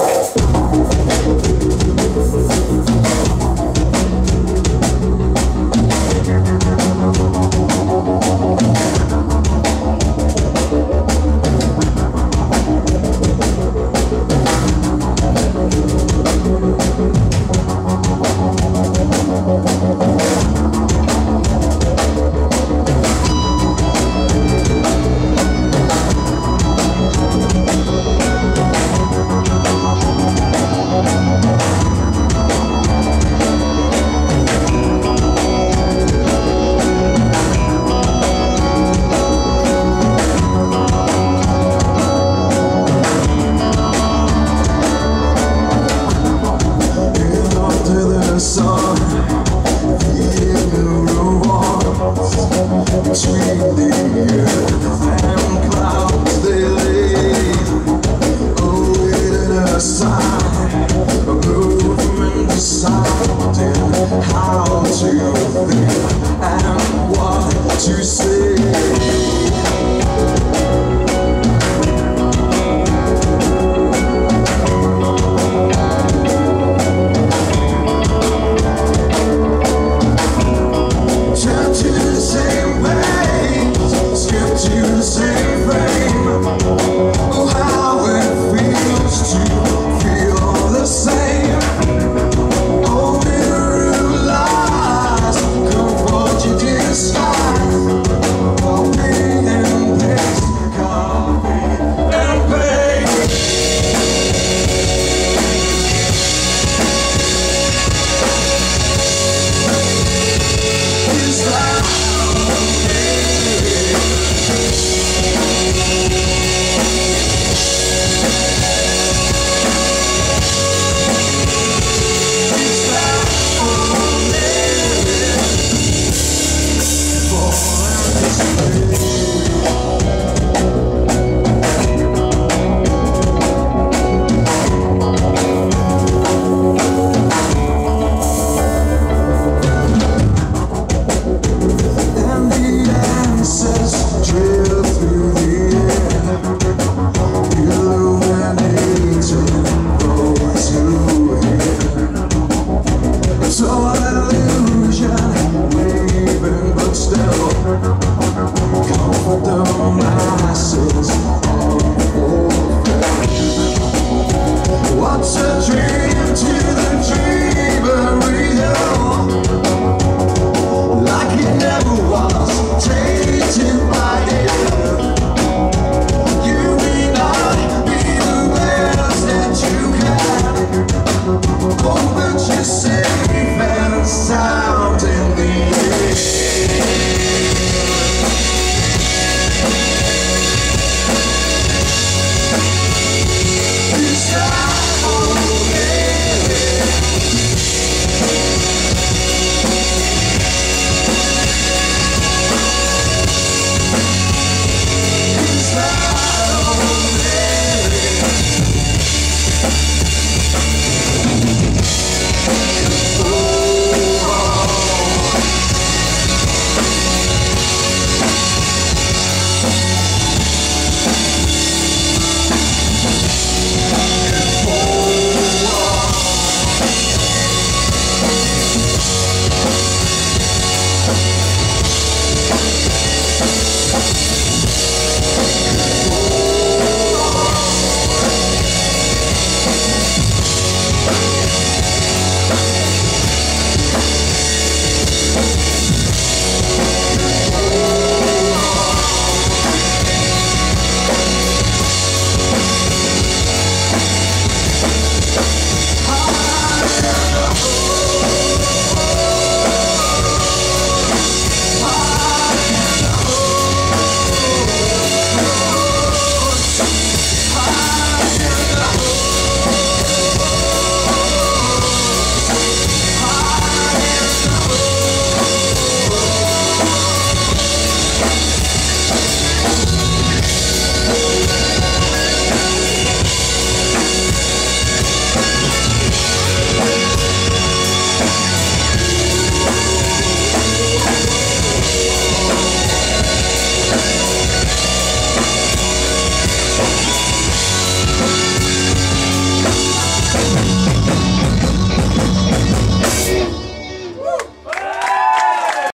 Thanks.